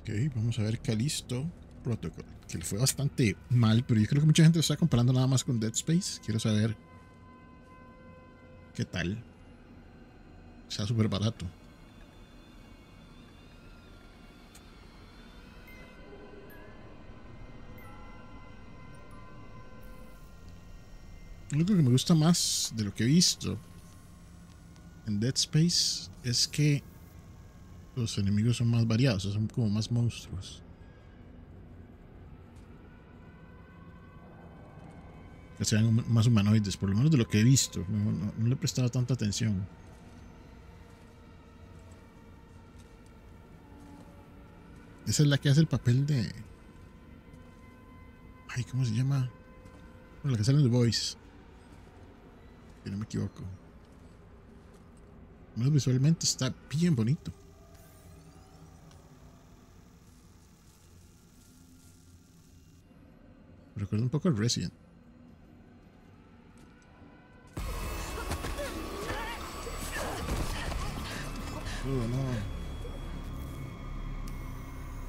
Ok, vamos a ver Calisto Protocol. Que fue bastante mal, pero yo creo que mucha gente lo está comparando nada más con Dead Space. Quiero saber qué tal. Sea súper barato. Lo que me gusta más de lo que he visto en Dead Space es que los enemigos son más variados, son como más monstruos. Que sean más humanoides, por lo menos de lo que he visto. No, le he prestado tanta atención. Esa es la que hace el papel de. Ay, ¿cómo se llama? Bueno, la que sale en The Voice. Si no me equivoco. Menos visualmente está bien bonito. Recuerda un poco al Resident. Oh no.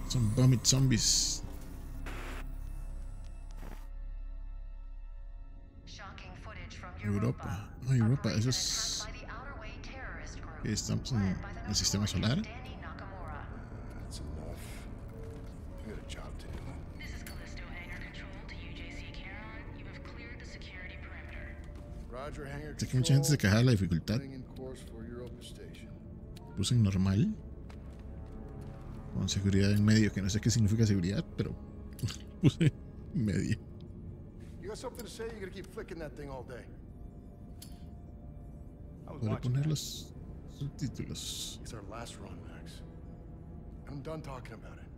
Son vomit zombies. Europa. No, Europa, eso es. Estamos en el sistema solar. Sé que mucha gente se queja de la dificultad. Puse en normal. Con seguridad en medio, que no sé qué significa seguridad, pero puse en medio. Para poner los subtítulos. It's our last run, Max. I'm done talking about it.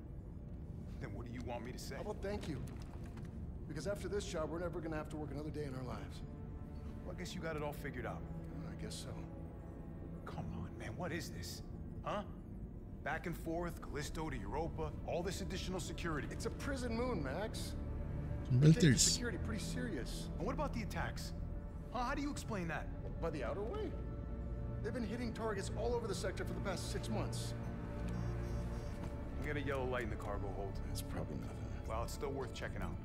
Then what do you want me to say? How about thank you? Because after this job, we're never gonna have to work another day in our lives. Well, I guess you got it all figured out. I guess so. Come on, man, what is this? Huh? Back and forth, Callisto to Europa, all this additional security. It's a prison moon, Max. Builders. security pretty serious. And what about the attacks? Huh? How do you explain that? By the outer way. They've been hitting targets all over the sector for the past six months. We got a yellow light in the cargo hold. That's probably nothing. Well, it's still worth checking out.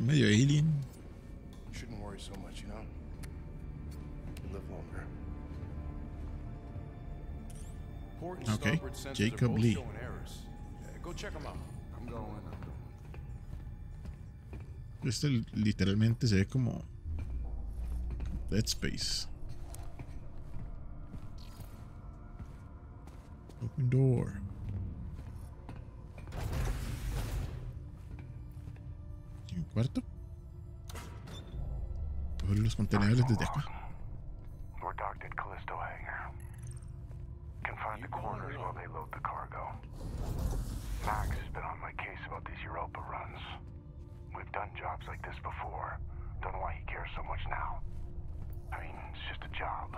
medio alien. Shouldn't worry so much, you know? You live longer. Port and Okay, starboard Jacob Lee. showing errors. Yeah, go check them out. I'm going. I'm going. Este literalmente se ve como Dead Space. Open door. ¿Y un cuarto? Ver los contenedores desde acá. We're docked at Callisto Hangar. Can find the corners while they load the cargo. Max has been on my case about these Europa runs. We've done jobs like this before. Don't know why he cares so much now. I mean, it's just a job.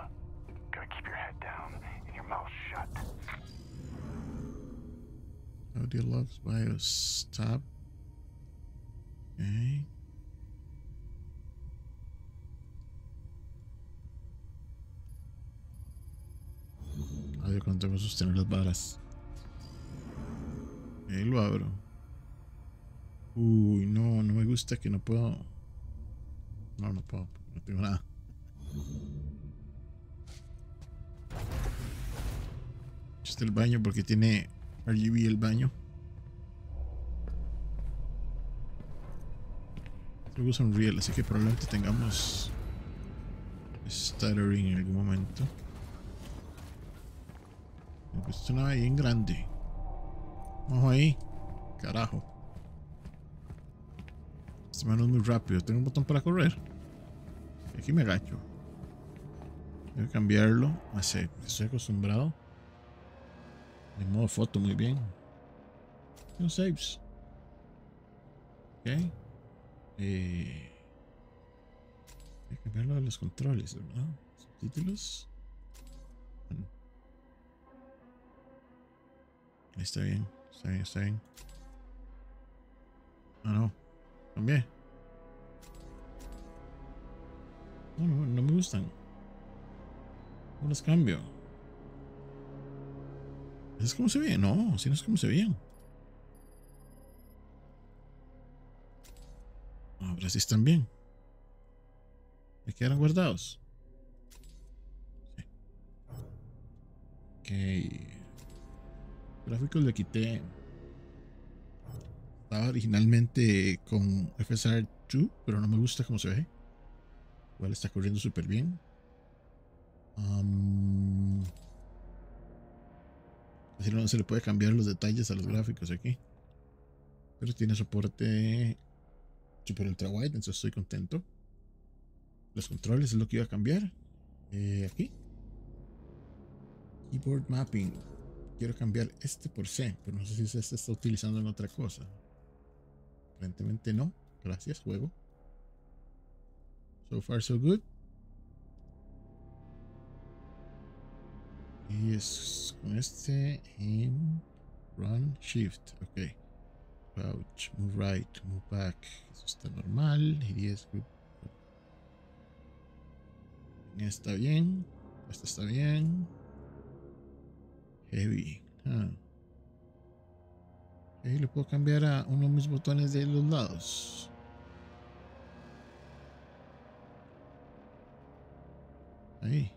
Gotta keep your head down and your mouth shut. Audio logs, BIOS tab. Okay. Audio control sostener las varas. Ahí lo abro. Uy, no, no me gusta que no puedo. No, no puedo. No tengo nada. Este es el baño porque tiene RGB el baño. Luego Unreal, así que probablemente tengamos stuttering en algún momento. Pues es una bien grande. Vamos ahí. Carajo. Este mano es muy rápido. Tengo un botón para correr. Aquí me agacho. Voy a cambiarlo. Así, estoy acostumbrado. En modo foto, muy bien. Un saves. Ok. Eh, voy a cambiarlo de los controles, ¿verdad? Subtítulos. Está bien. Está bien, está bien. Ah, no. Cambié. No, no, no me gustan. No los cambio. ¿Es como se ve? No, si no es como se veían. Ahora sí están bien. ¿Me quedaron guardados? Sí. Ok. Gráficos le quité. Estaba originalmente con FSR 2, pero no me gusta cómo se ve. Igual está corriendo súper bien. Um, así no se le puede cambiar los detalles a los gráficos aquí. Pero tiene soporte super ultra wide, entonces estoy contento. Los controles es lo que iba a cambiar. Eh, aquí. Keyboard mapping. Quiero cambiar este por C, pero no sé si este está utilizando en otra cosa. Aparentemente no. Gracias, juego. So far, so good. Y es con este en run shift. Ok. Crouch, move right, move back. Eso está normal. Y es good. Está bien. Esta está bien. Ah. Ahí le puedo cambiar a uno de mis botones de los lados. Ahí.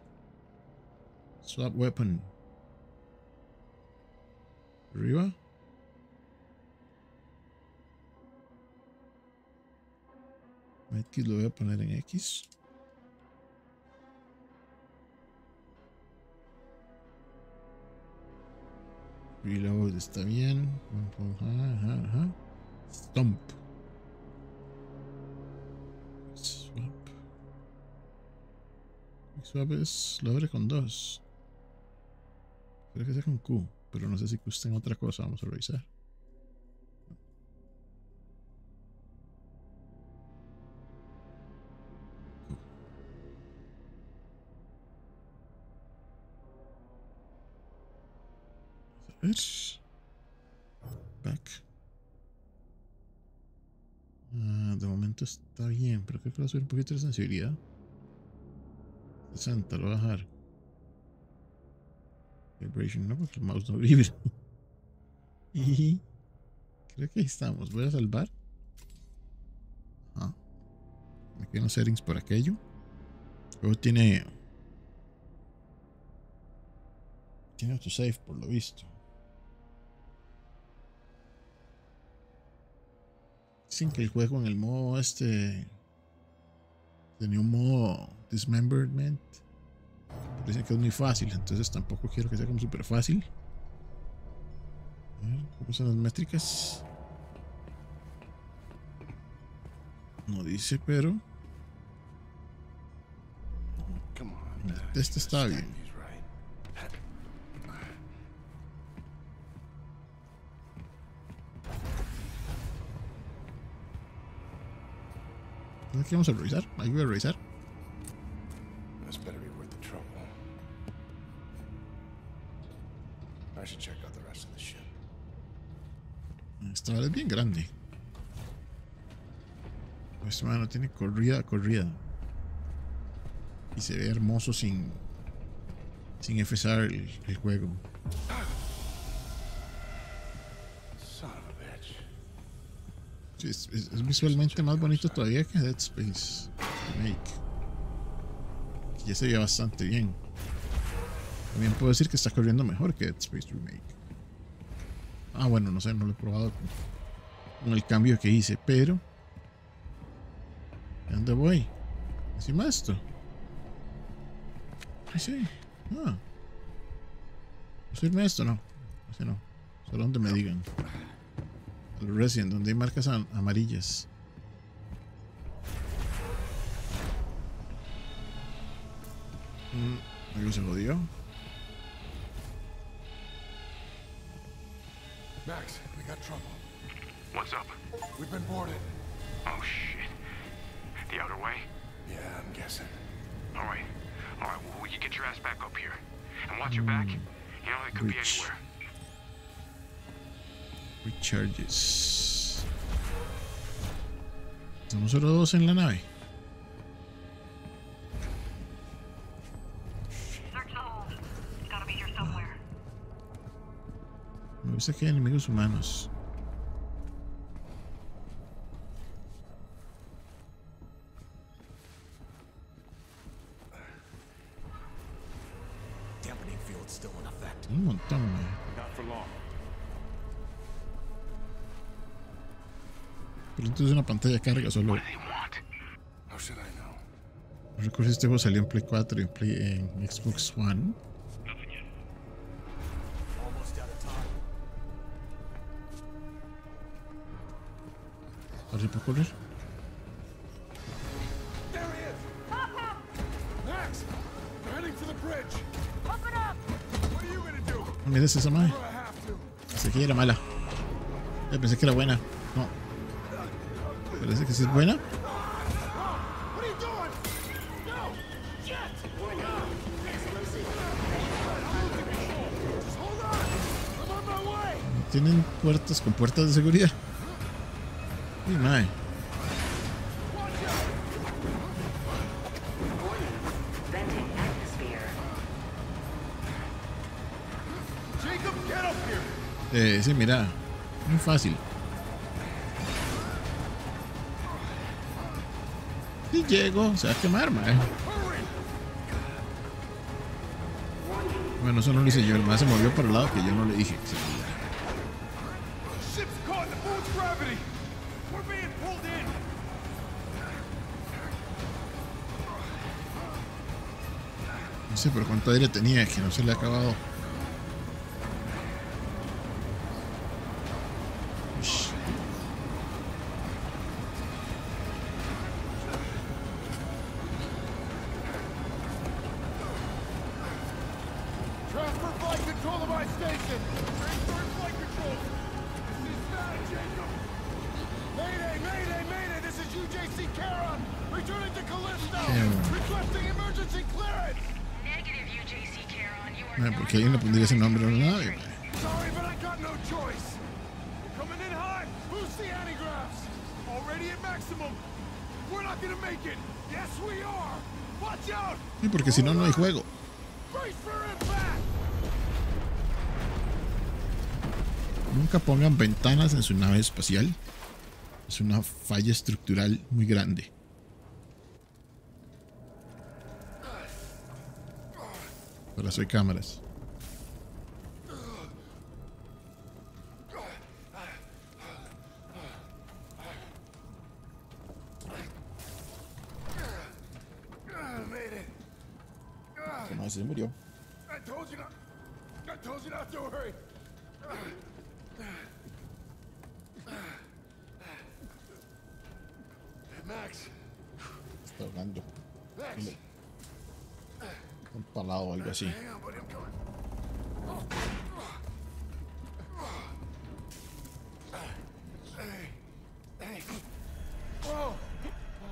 Swap weapon. Arriba. Medkit lo voy a poner en X. Reload está bien. Ajá, ajá, ajá. Stomp. Swap. Swap es lo abre con dos. Creo que sea con Q, pero no sé si Q está en otra cosa. Vamos a revisar. Ver. Back. Ah, de momento está bien, pero creo que va a subir un poquito de sensibilidad. 60, lo voy a bajar. Vibration, no, porque el mouse no vibra. y creo que ahí estamos. Voy a salvar. Ajá. Me quedan settings por aquello. Luego tiene. Tiene autosave por lo visto. Dicen que el juego en el modo este. Tenía un modo dismemberment. Dicen que es muy fácil, entonces tampoco quiero que sea como súper fácil. A ver, ¿cómo son las métricas? No dice, pero. Este está bien. He's right. ¿Qué vamos a revisar? Ahí voy a revisar. Esta es bien grande. Este mano tiene corrida corrida. Y se ve hermoso sin. Sin FSR el, el juego. Es, visualmente más bonito todavía que Dead Space Remake. Ya se veía bastante bien. También puedo decir que está corriendo mejor que Dead Space Remake. Ah, bueno, no sé, no lo he probado con, el cambio que hice, pero. ¿A dónde voy? Encima de esto. Ay, sí. Ah. ¿Subirme a esto? No. Así no. Solo donde me digan. El Resident, donde hay marcas am- amarillas. Mm, algo se jodió. Max, we got trouble. What's up? We've been boarded. Oh, shit. The outer way? Yeah, I'm guessing. All right. All right, well, you get your ass back up here. And watch your back. You know, it could Breach. be anywhere. Recharges. Estamos solo dos en la nave. Somewhere. Revisa que hay enemigos humanos. Pantalla de carga solo. No recuerdo si este juego salió en Play 4 y en, Play, en Xbox One. Ahora sí puedo correr. Mira, es esa mae. I have to. Pensé que era mala. Ya pensé que era buena. No. Parece que sí es buena. Tienen puertas con puertas de seguridad. Uy! Eh, sí, mira. Muy fácil. Llego, se va a quemar, mae. Bueno, eso no lo hice yo. El mae se movió para el lado que yo no le dije! No sé, pero cuánto aire tenía que no se le ha acabado. We're not gonna make it! Yes, we are! Watch out! Sí, porque si no, no hay juego. Nunca pongan ventanas en su nave espacial. Es una falla estructural muy grande. Para hay cámaras. Como se murió. Whoa,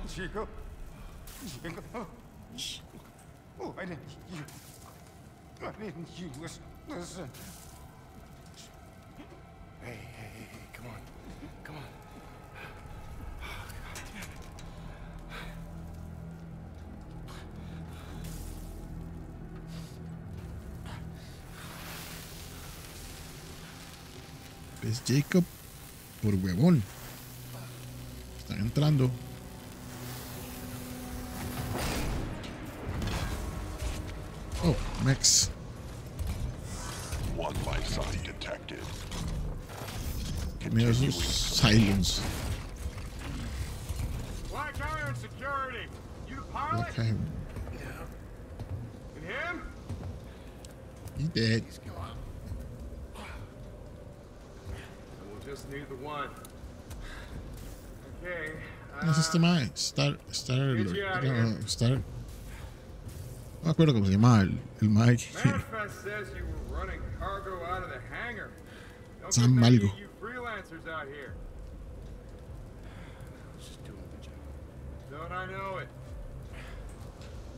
Chico, Chico. Oh, I didn't. You, I didn't. You listen. Listen. Es Jacob por huevón. Están entrando. Oh, Max. One life sign detected. Mira esos silence. Black Iron Security. You the pilot? Black Iron. And him? He dead. We'll just need the one. Okay. ¿Quién es este mae? Star. Star. no, here. Star. No me acuerdo cómo se llamaba el, el mae. Sam get many Malgo. of you freelancers out here. Just doing the job. Don't I know it?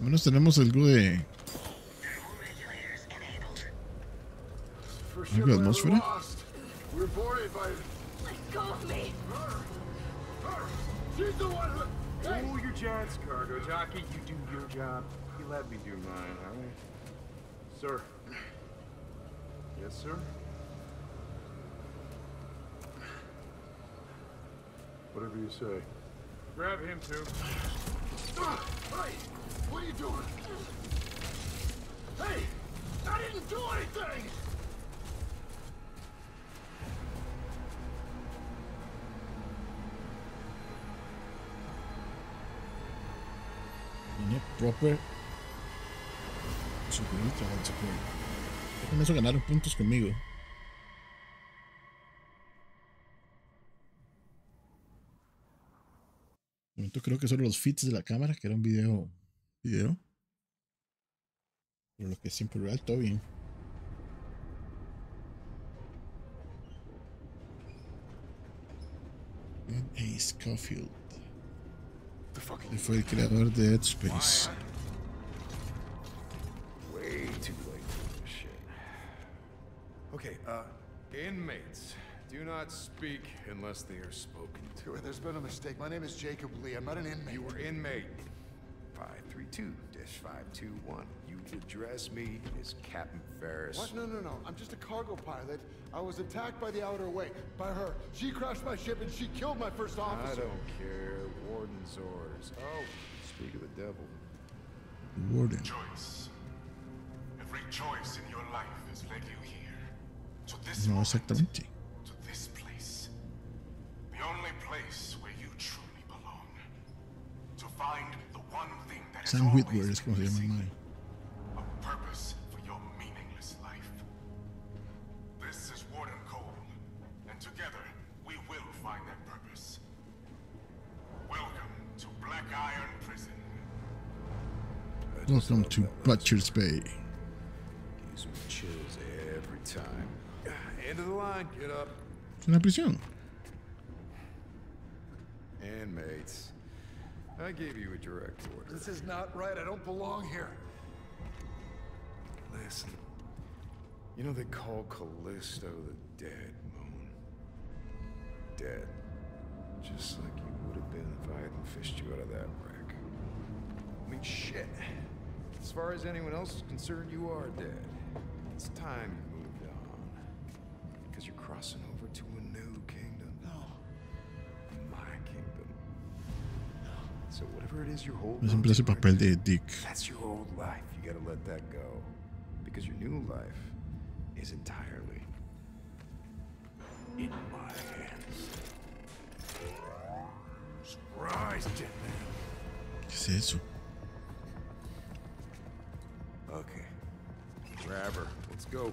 Al menos tenemos algo de. Regulators enabled. First Algo de atmósfera. She's the one who... Hey. Hold your jets, cargo jockey. You do your job. You let me do mine, all right? Sir. Yes, sir? Whatever you say. Grab him, too. Ah, hey! What are you doing? Hey! I didn't do anything! Proper support. Ya Con eso ganaron puntos conmigo. Creo que solo los fits de la cámara, que era un video. Video. Pero lo que es siempre real, todo bien. Ben A. Scofield. The fuck? Él fue el creador de Dead Space. Way too late for this shit. Okay, uh, inmates. Do not speak unless they are spoken to. There's been a mistake. My name is Jacob Lee. I'm not an inmate. You were inmate 532-521. You address me as Captain Ferris. What? No, no, no. I'm just a cargo pilot. I was attacked by the Outer Way. By her. She crashed my ship and she killed my first officer. I don't care. Warden's orders. Oh, speak of the devil. Warden. Choice. Every choice in your life has led you here. To this No moment, exactamente. to this place. The only place where you truly belong. To find Sam always Whitworth es como se been llama el missing. mae. A purpose for your meaningless life. This is Warden Cole, and together we will find that purpose. Welcome to Black Iron Prison. I just Welcome love to that last Butcher's Bay. Gives me chills every time. End of the line. Get up. Es una prisión. Inmates. I gave you a direct order. This is not right. I don't belong here. Listen. You know they call Callisto the dead moon. Dead. Just like you would have been if I hadn't fished you out of that wreck. I mean, shit. As far as anyone else is concerned, you are dead. It's time you moved on. Because you're crossing So whatever it is you're holding Siempre on ese to right papel de Dick. that's your old life. You gotta let that go. Because your new life is entirely in my hands. Surprise, Jetman. ¿Qué es eso? Okay. Grab her. Let's go.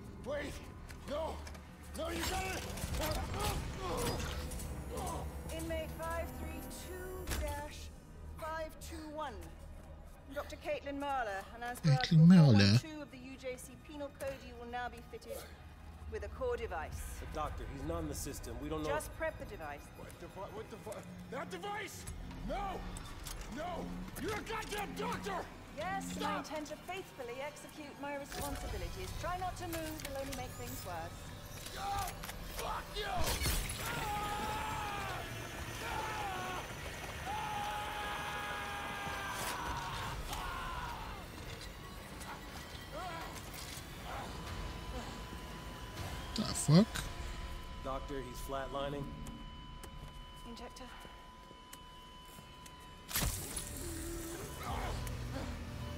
Caitlin Marler, and as Caitlin Marler. 412 of the UJC Penal Code, you will now be fitted with a core device. The doctor, he's not in the system. We don't know. Just prep the device. What device? What device? That device? No! No! You're a goddamn doctor! Yes, and I intend to faithfully execute my responsibilities. Try not to move, it'll only make things worse. Oh, fuck you! The fuck? Doctor, he's flatlining. Injector.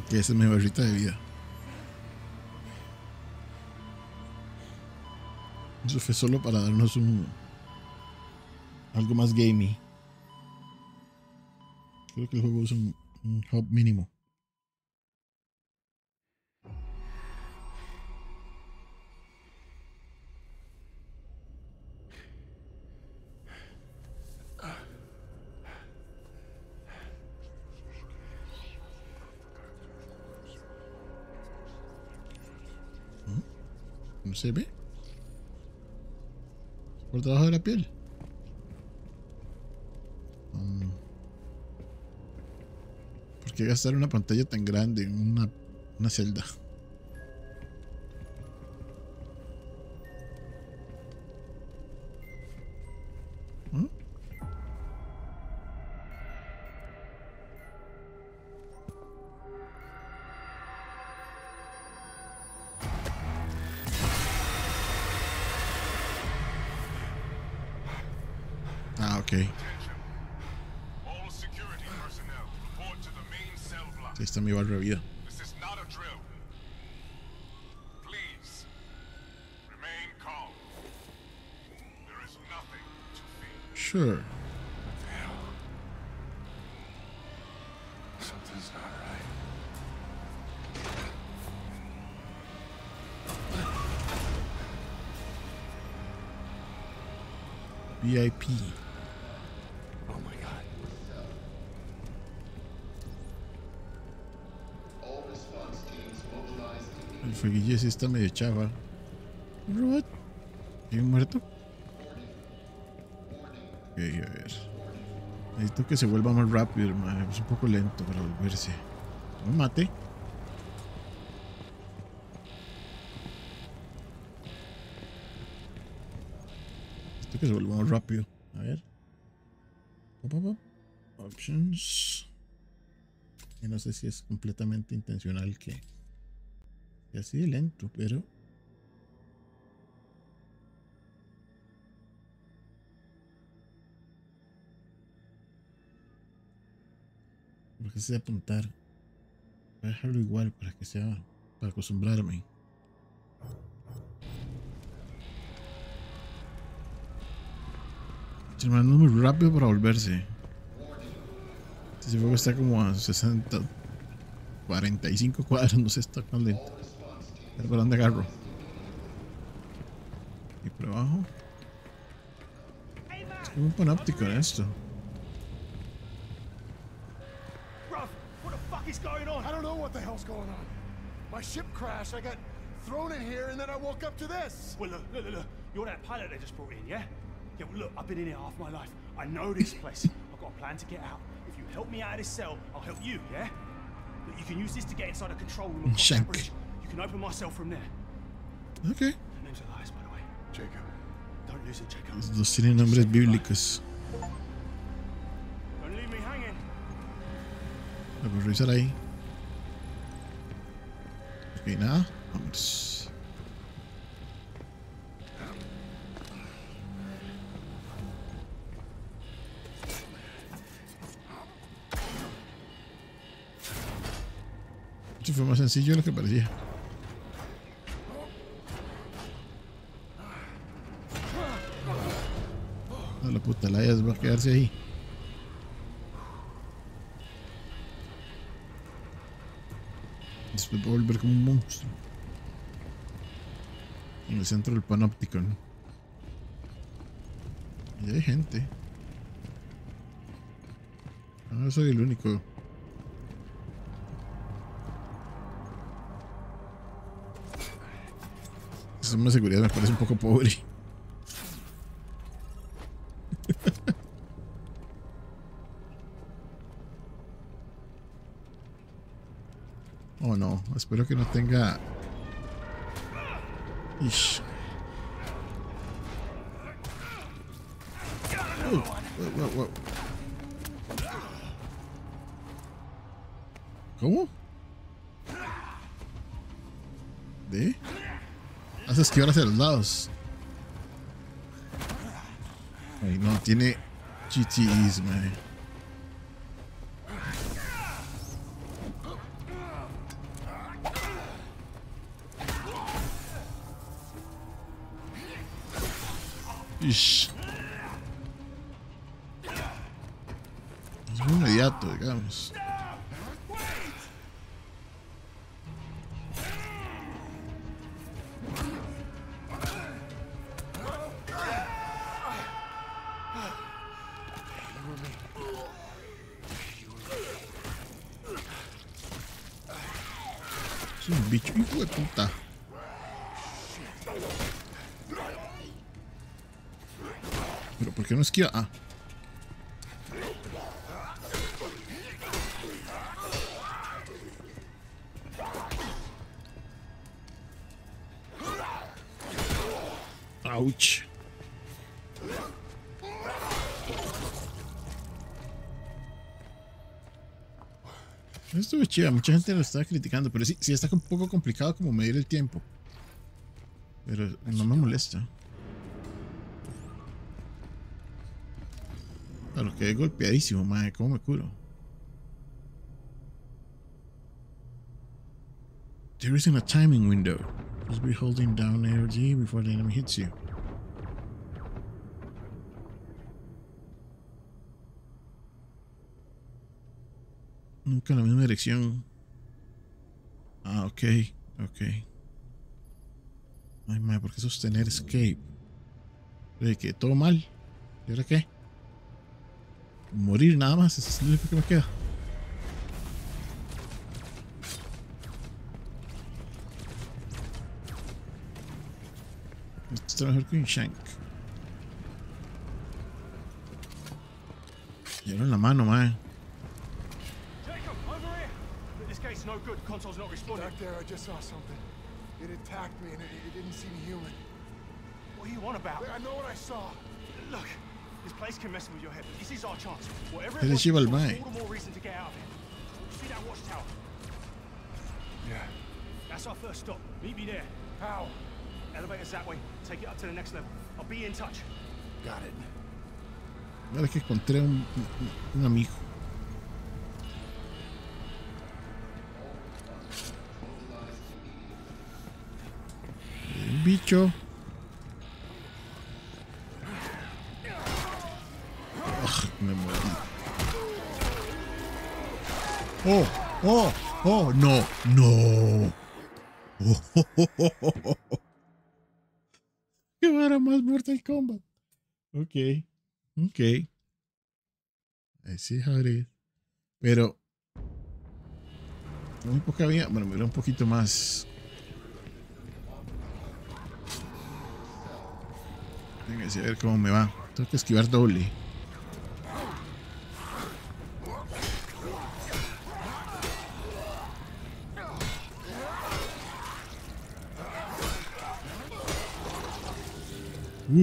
Que esa es mi barrita de vida. Eso fue solo para darnos un. algo más gamey. Creo que el juego usa un, un hub mínimo. trabajo de la piel. Um, ¿Por qué gastar una pantalla tan grande en una, una celda? Fueguillo sí está medio chava. ¿Un robot? ¿Hay un muerto? Ok, a ver. Necesito que se vuelva más rápido, hermano. Es un poco lento para volverse. No mate. Necesito que se vuelva más rápido. A ver. Options. Y no sé si es completamente intencional que sea así de lento, pero porque sé apuntar. Voy a dejarlo igual para que sea para acostumbrarme. Este es muy rápido para volverse. Este juego está como a 60, 45 cuadros, no sé, está tan lento. A ver por dónde agarro. Y por abajo. Es un panóptico en esto. What the fuck is going on? I don't know what the hell's going on. My ship crashed. I got thrown in here, and then I woke up to this. Well, look, look, look, look. You're that pilot they just brought in, yeah? Yeah, well, look, I've been in here half my life. I know this place. I've got a plan to get out. If you help me out of this cell, I'll help you, yeah? Look, you can use this to get inside the control room across that Shank. bridge. Can open my cell from there. Ok. The name's Elias, by the way. Jacob. Don't lose it, Jacob. Los dos tienen nombres bíblicos. Don't leave me hanging. Voy a revisar ahí. Ok, nada. Vamos. Esto fue más sencillo de lo que parecía. Puta, la va a quedarse ahí. Después va a volver como un monstruo. En el centro del panóptico, ¿no? Y hay gente. No soy el único. Esa una seguridad me parece un poco pobre. Oh no, espero que no tenga. Ish. ¿Cómo? ¿De? Hace esquivar hacia los lados. Ay, no, tiene GTEs, man. Ish. Es inmediato, digamos. Esquiva. Ah. Ouch. Esto es chida, mucha gente lo está criticando, pero sí, sí está un poco complicado como medir el tiempo. Pero no me molesta. Que golpeadísimo, madre, ¿cómo me curo? There isn't a timing window. Just be holding down ARG before the enemy hits you. Nunca en la misma dirección. Ah, ok, ok. Ay, madre, ¿por qué sostener escape? ¿De que todo mal? ¿Y ahora qué? Morir nada más, eso es lo único que me queda. Esto está mejor que un shank. Lleno en la mano, madre. Jacob, over here! Look, This gate's no good. Console's not responding. Back there, I just saw something. It attacked me and it, it didn't seem human. What are you on about? I know what I saw. Look, this place can mess with your head, this is our chance. Whatever Él it es was, lleva el it's all the more reason to get out of here. You see that watchtower? Yeah. That's our first stop. Meet me there. How? Elevator's that way. Take it up to the next level. I'll be in touch. Got it. Ahora que encontré un, un, un amigo. Un bicho. Oh, oh, oh, no, no. Oh, oh. Qué vara más Mortal Kombat. Ok. Ok. I see how it. Pero. Muy poca vida. Bueno, me era un poquito más. Venga, a ver cómo me va. Tengo que esquivar doble.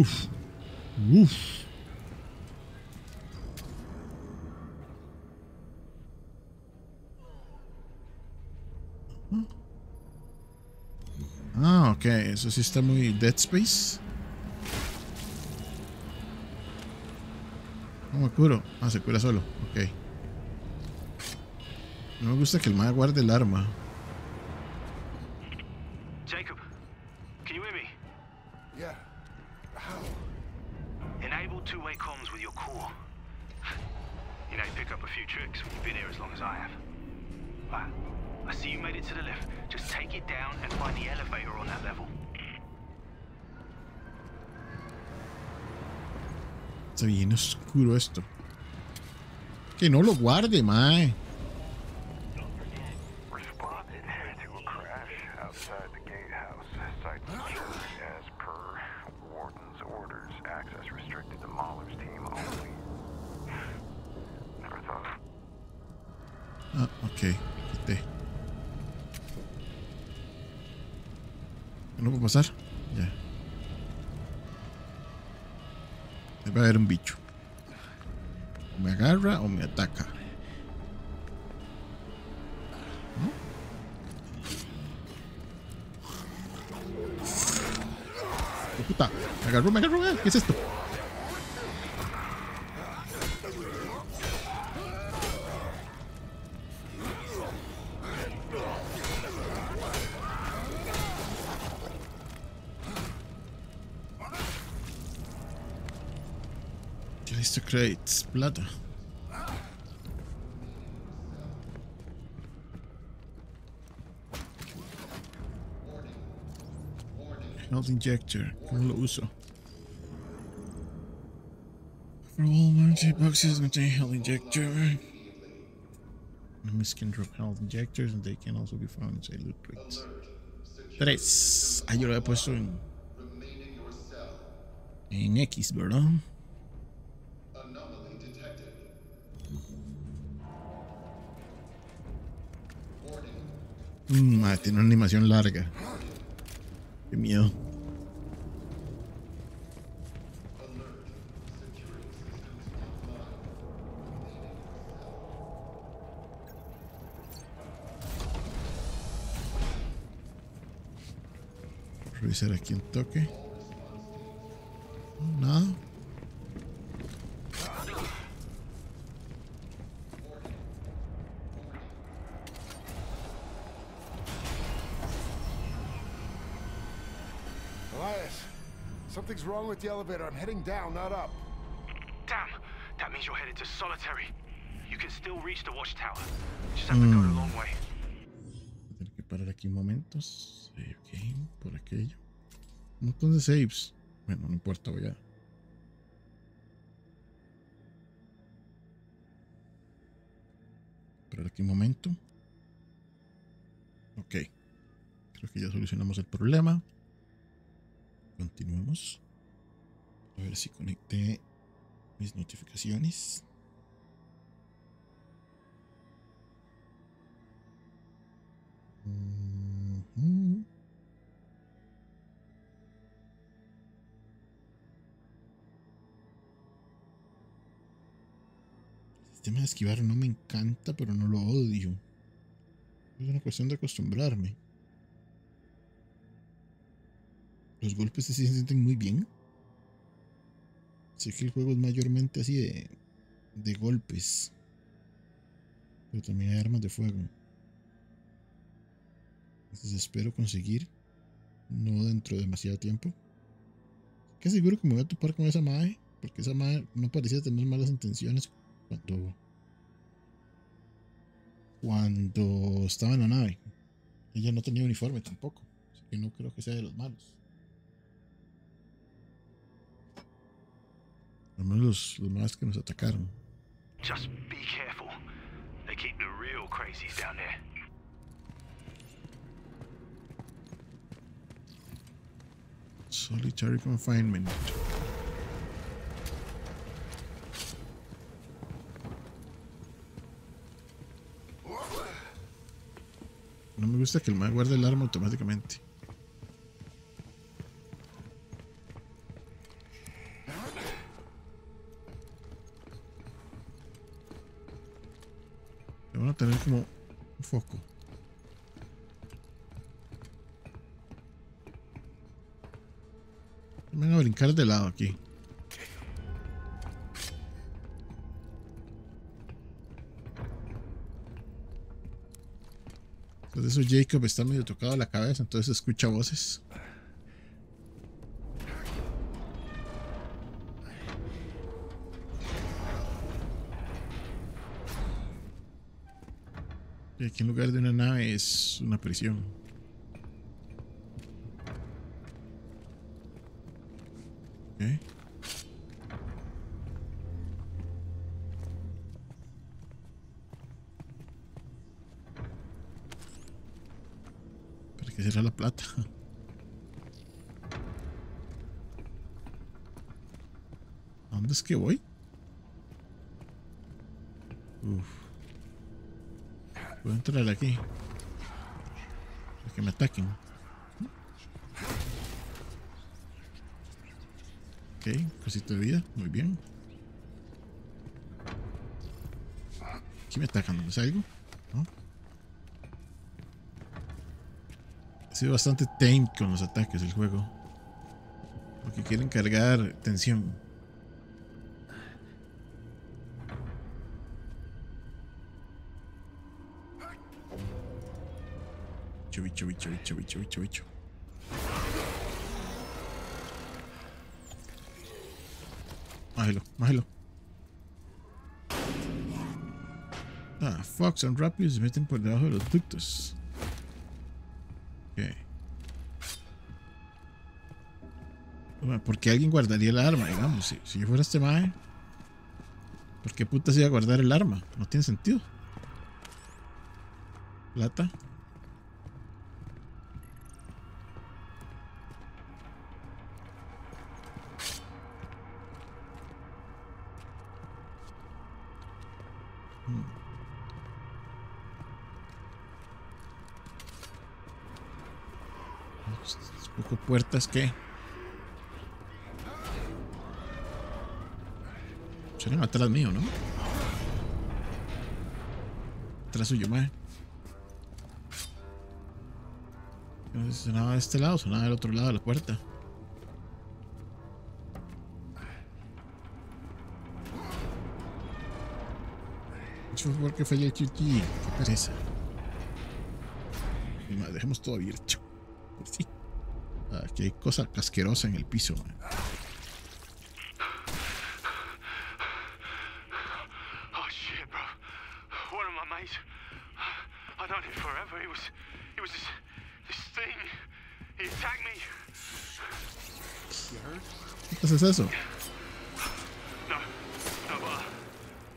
Uf. Uf. Ah, ok. Eso sí está muy Dead Space. No me curo. Ah, se cura solo. Ok. No me gusta que el mago guarde el arma. Que no lo guarde, mae. Responded to a crash outside the gatehouse. Site secured as per Warden's orders. Access restricted to Mahler's team only. Never thought. Ah, ok. Quité. ¿No puedo pasar? Ya. Ahí va a haber un bicho. O me agarra o me ataca. ¡Oh, puta! Me agarró, me agarró. eh, ¿Qué es esto? ¿Qué listo crates? Plata. Health injector. ¿Cómo lo uso? For all emergency boxes contain health injector. Enemies can drop health injectors and they can also be found inside loot crates. Tres. Ah, yo lo había puesto en, en X, ¿verdad? Anomaly detected. Mm, ah, tiene una animación larga. Qué miedo. Revisar aquí un toque. No, Nada. Elias, something's wrong with the elevator. I'm heading down, not up. Damn! That means you're headed to solitary. You can still reach the watchtower. Just have to go the long way. Tener que parar aquí un momento. Save game por aquello. Un montón de saves. Bueno, no importa, voy a. Esperar aquí un momento. Ok. Creo que ya solucionamos el problema. Continuemos. A ver si conecté mis notificaciones. Ujú. El sistema de esquivar no me encanta, pero no lo odio. Es una cuestión de acostumbrarme. Los golpes sí se sienten muy bien. Sé que el juego es mayormente así de, de golpes. Pero también hay armas de fuego. Entonces espero conseguir. No dentro de demasiado tiempo. Que seguro que me voy a topar con esa madre. Porque esa madre no parecía tener malas intenciones cuando. Cuando estaba en la nave. Ella no tenía uniforme tampoco. Así que no creo que sea de los malos. Al menos los, los más que nos atacaron. Just be careful. They keep the real crazies down there. Solitary confinement. No me gusta que el mag guarde el arma automáticamente. Van a tener como un foco. Me van a brincar de lado aquí. Eso Jacob está medio tocado la cabeza, entonces escucha voces. Y aquí en lugar de una nave es una prisión. Ok. ¿Para qué será la plata? ¿A dónde es que voy? Uf. Puedo entrar aquí. Para que me ataquen. Ok, cosito de vida, muy bien. Aquí me atacan, ¿no es algo? ¿No? Ha sido bastante tame con los ataques del juego. Porque quieren cargar tensión. Bicho, bicho, bicho, bicho, bicho, bicho, bicho. Májelo, májelo. Ah, son rápidos y se meten por debajo de los ductos. Ok. ¿Por qué alguien guardaría el arma, digamos? Si, si yo fuera este mae, ¿por qué puta se iba a guardar el arma? No tiene sentido. Plata. Poco puertas que. Serán atrás mío, ¿no? Atrás suyo, mae. No sé si sonaba de este lado, sonaba del otro lado de la puerta. Mucho favor que falla el QT. Qué pereza. Dejemos todo abierto. Sí. Hay cosa casquerosa en el piso. man. Oh shit, bro. One of my mates. I known him forever. He was, he was this, this thing. He attacked me. ¿Qué es eso? No, no, but uh,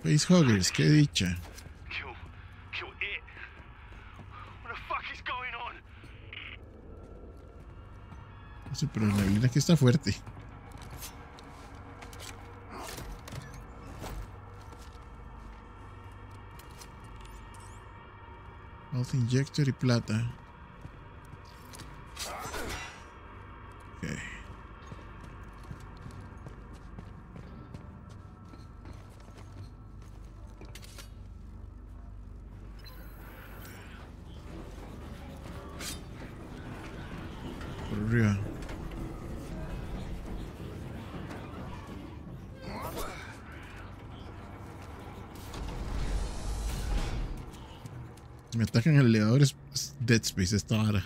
Facehuggers, qué dicha. kill, kill it. What the fuck is going on? No sé, pero la neblina aquí está fuerte. Health Injector y plata. Ok. Por arriba. Atacan el elevador es es Dead Space esta hora.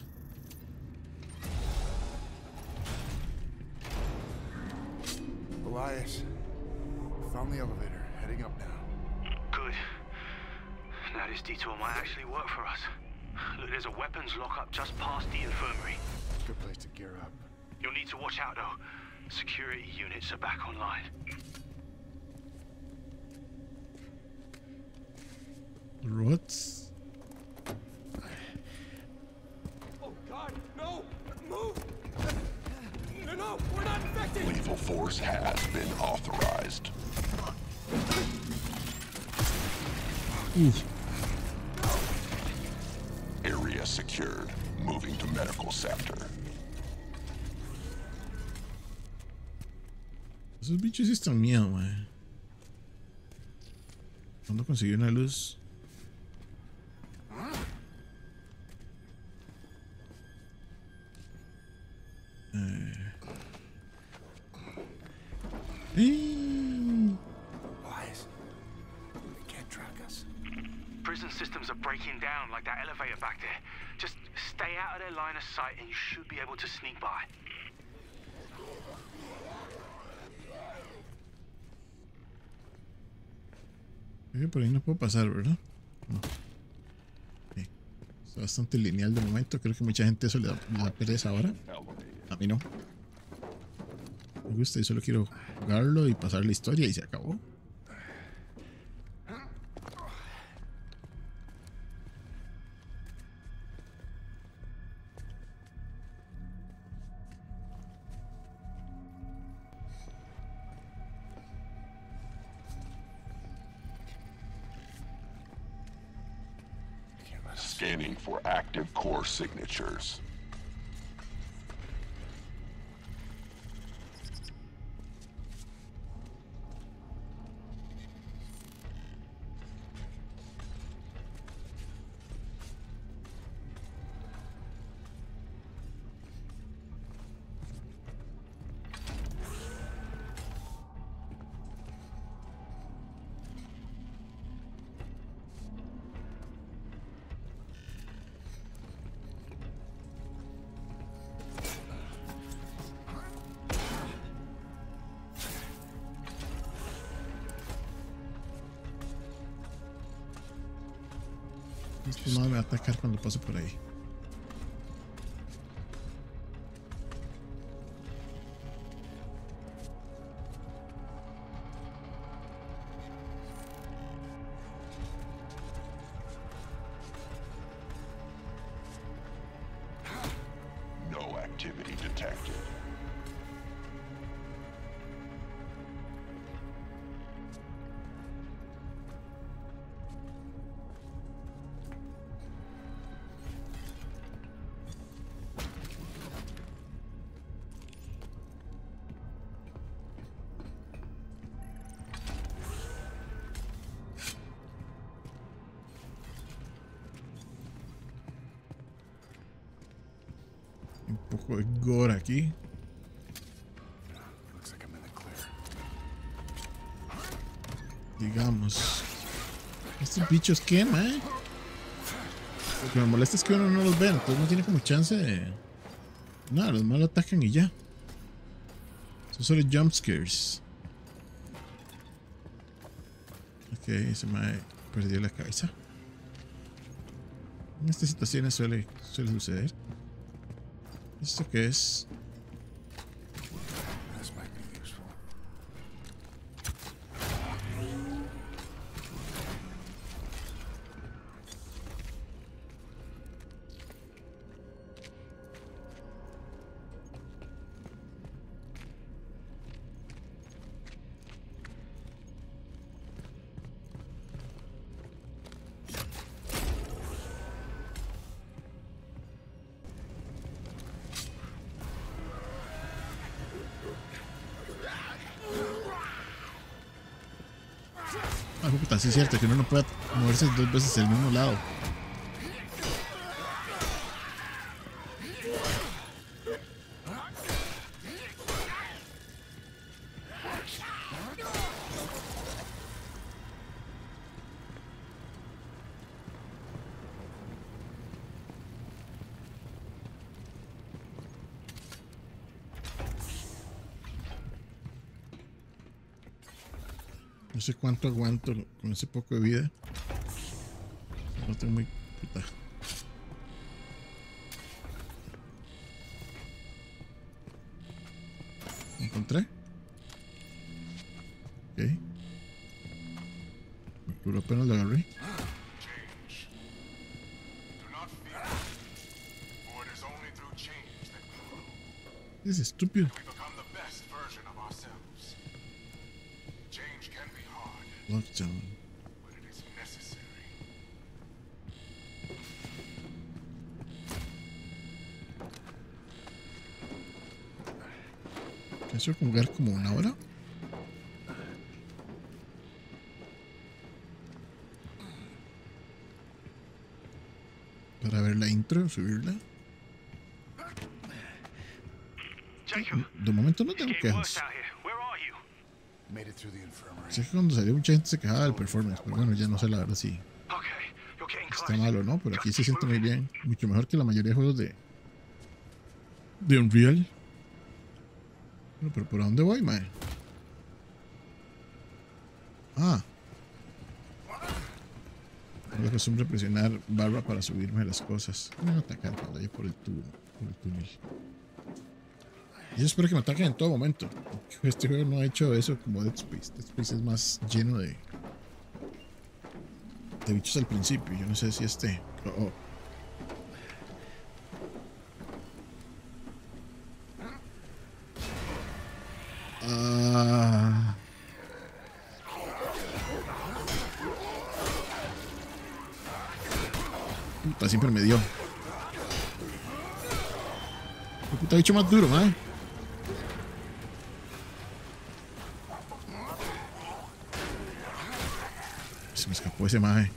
Que por ahí no puedo pasar, ¿verdad? No. Está bastante lineal de momento. Creo que mucha gente eso le da, le da pereza ahora. A mí no. Me gusta y solo quiero jugarlo y pasar la historia y se acabó. Scanning for active core signatures. Estos bichos queman, eh. Lo que me molesta es que uno no los ve, entonces no tiene como chance de. Nada, los malos atacan y ya. Son solo jump scares. Ok, se me perdió la cabeza. En estas situaciones suele, suele suceder. ¿Esto qué es? Ah, puta, sí es cierto que uno no puede moverse dos veces el mismo lado. Cuánto aguanto con ese poco de vida. No tengo muy puta. ¿Lo encontré? Ok. Pero apenas lo agarré. Change. Do Pienso jugar como una hora. Para ver la intro, subirla. De momento no tengo quejas. Sé que cuando salió mucha gente se quejaba del performance, pero bueno, ya no sé la verdad si está malo o no, pero aquí se siente muy bien. Mucho mejor que la mayoría de juegos de. de Unreal. Bueno, pero ¿por dónde voy, mae? Ah. Tengo la costumbre de presionar barra para subirme las cosas. Me van a atacar cuando por el tubo, por el túnel. Yo espero que me ataquen en todo momento. Este juego no ha hecho eso como Dead Space. Dead Space es más lleno de. de bichos al principio. Yo no sé si este. Siempre me dio. Qué puta bicho más duro, man. Se me escapó ese maje.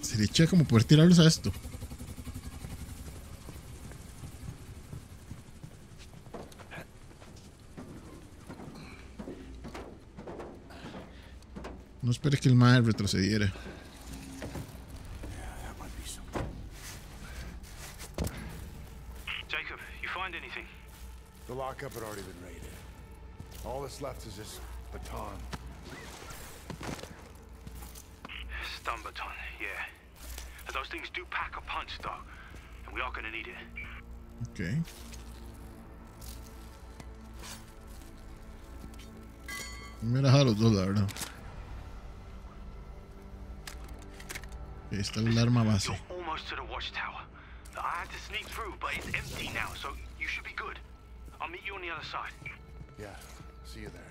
Sería chido como poder tirarlos a esto. Esperé que el maje retrocediera. Jacob, you find anything? The lockup had already been raided. All that's left is this baton. Stun baton, yeah. And those things do pack a punch, though. And we are gonna need it. Ok. Me las a los dos, la verdad. Yeah, see you there.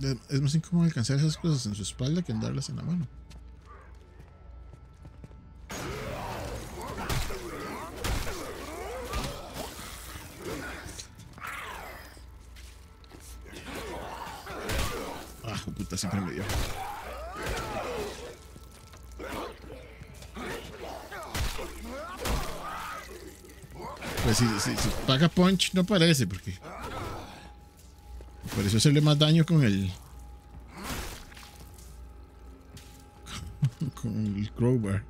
Es es más incómodo alcanzar esas cosas en su espalda que andarlas en la mano. No parece porque pareció hacerle más daño con el con el crowbar.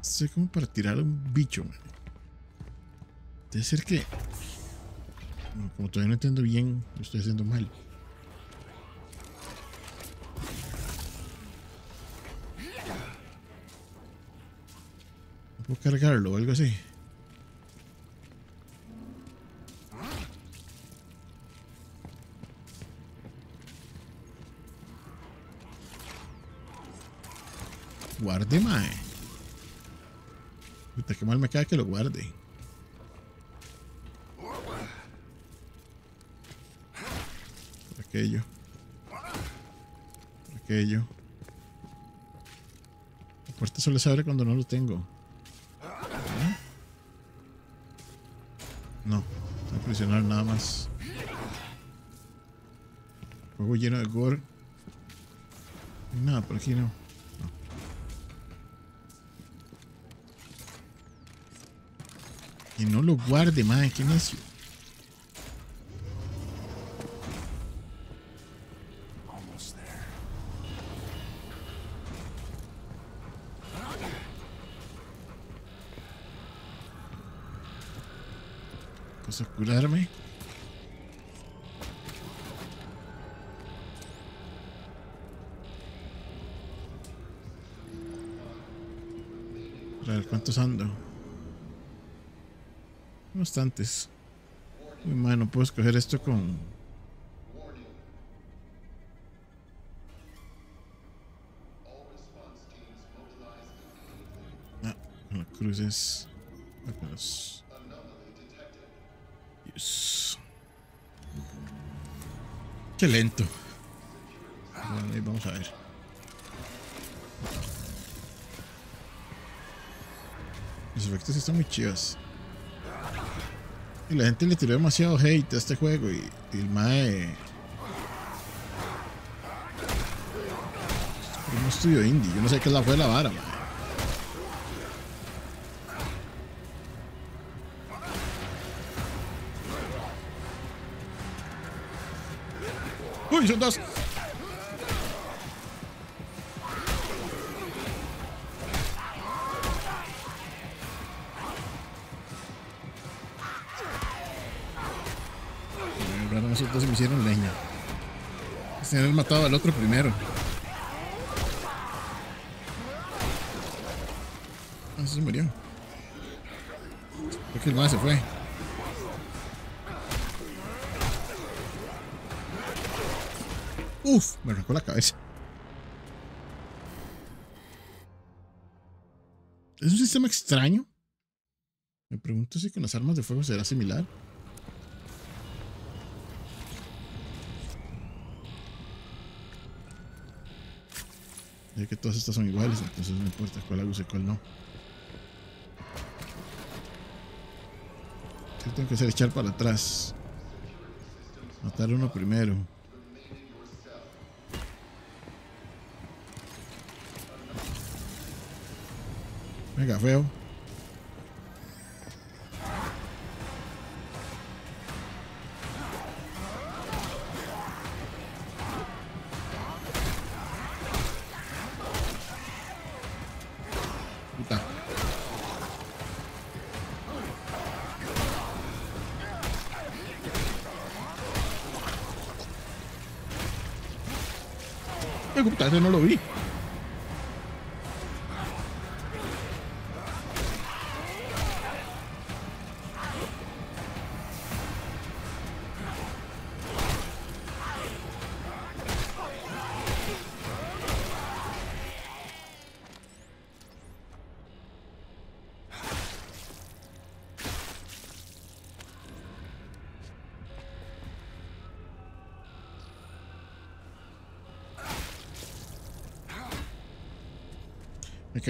Esto es como para tirar a un bicho, man. Debe ser que. no, Como todavía no entiendo bien, lo estoy haciendo mal. Puedo cargarlo o algo así. Guarde, mae. Puta, qué mal me queda que lo guarde. Aquello. Aquello. La puerta solo se abre cuando no lo tengo. No, que presionar nada más. Juego lleno de gore. Nada, por aquí no. Que no lo guarde, madre, qué necio. Bastantes. Uy, madre, no puedo escoger esto con... Ah, cruces. Qué lento. Ahí vamos a ver. Los efectos están muy chidos. Y la gente le tiró demasiado hate a este juego y, el mae. Es un estudio indie. Yo no sé qué la fue la vara, mae. ¡Uy, son dos! Ahora nosotros me hicieron leña. Se han matado al otro primero. Ah, se murió. Creo que el más se fue. Uf, me arrancó la cabeza. Es un sistema extraño. Me pregunto si con las armas de fuego será similar. Que todas estas son iguales, entonces no importa cuál use y cuál no. ¿Qué tengo que hacer? Echar para atrás. Matar uno primero. Venga, feo.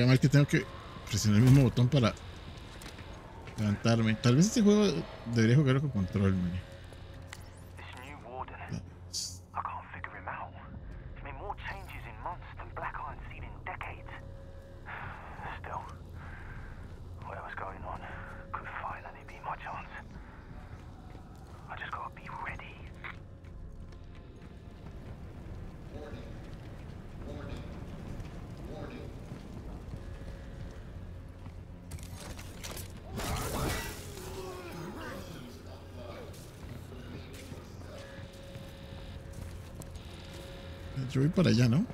Mal que tengo que presioné el mismo botón para levantarme. Tal vez este juego debería jugarlo con control, man. This new warden. I can't figure him out. He's made more changes in months than Black Iron's seen in decades. Still, whatever's going on could finally be my chance. I just gotta be ready. Warning. Warning. Warning. Yo voy para allá, ¿no?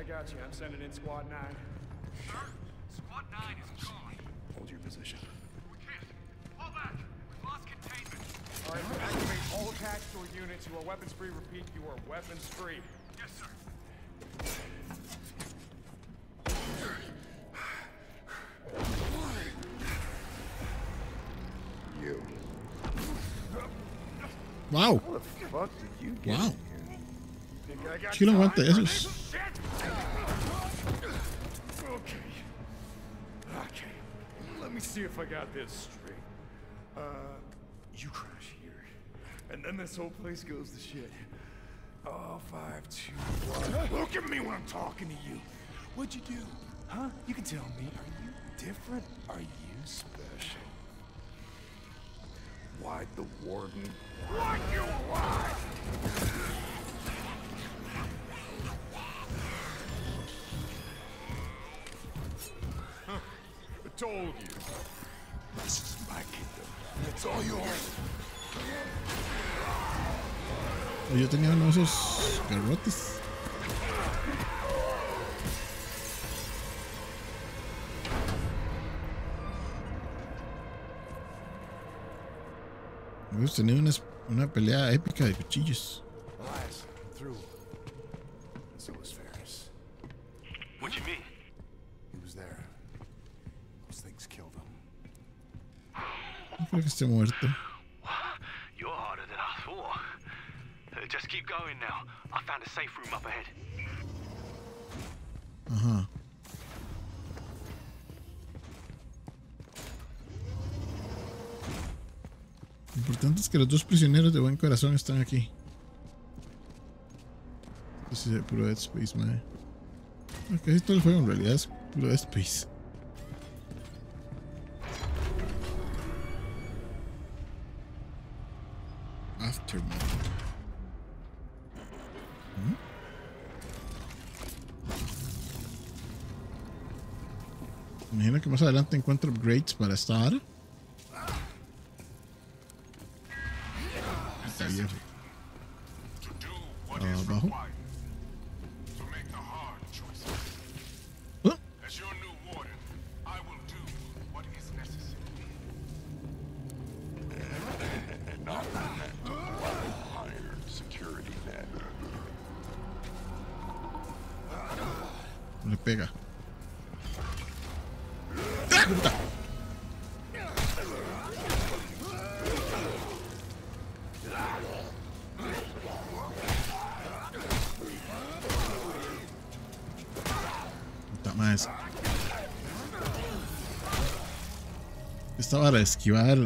I got you. I'm sending in Squad 9. Repeat, you are weapons free. Yes, sir. You. ¡Wow! How the fuck did you get Wow. in here? Think I got ¿Quién time aguanta for esos? this shit? Okay. Okay. Let me see if I got this straight. Uh, you crash here, and then this whole place goes to shit. Five, two, one. Look at me when I'm talking to you. What'd you do? Huh? You can tell me. Are you different? Are you special? Why'd the warden? What you want? Huh. I told you. This is my kingdom. It's all yours. Yo tenía uno de esos garrotes. Hemos tenido una, una pelea épica de cuchillos. Elias, I'm through. And so was Ferris. What do you mean? He was there. Those things killed him. No creo que esté muerto. Up ahead. Ajá. Lo importante es que los dos prisioneros de buen corazón están aquí. Esto es puro Dead Space, mae. No, Casi todo el juego en realidad es puro Dead Space. Adelante encuentro upgrades para esta área. Esquivar.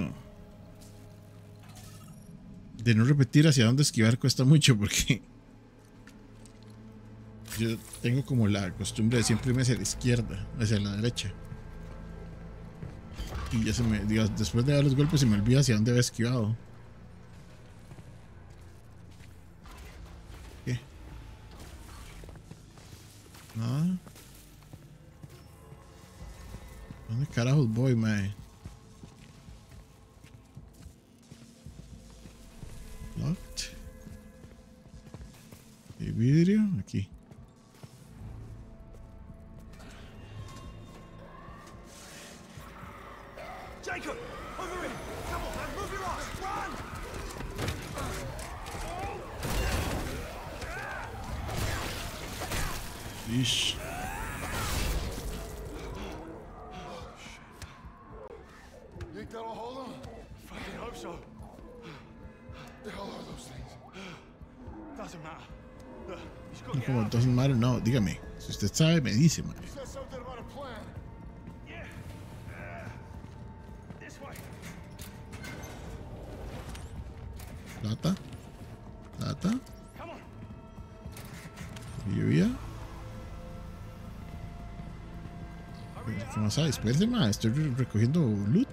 De no repetir hacia dónde esquivar cuesta mucho porque. Yo tengo como la costumbre de siempre irme hacia la izquierda, hacia la derecha. Y ya se me. después de dar los golpes se me olvida hacia dónde había esquivado. No, como doesn't matter, no, dígame. Si usted sabe, me dice, way. Plata. Plata. Lluvia. ¿Qué más hay? Espérate, man. Estoy re- recogiendo loot.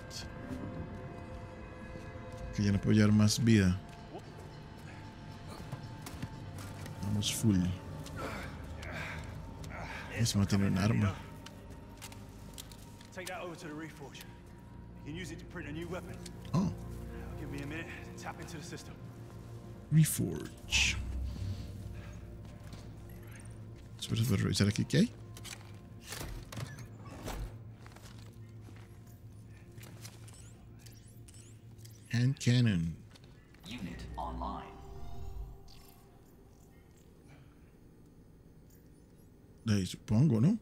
Que ya no puedo llevar más vida. Vamos full. Ese va a tener un arma. Take that over to the Reforge. You can use it to print a new weapon. Oh, Give me a minute to tap into the system. Reforge. Espera, voy revisar aquí qué hay. Hand cannon. Ahí supongo, ¿no?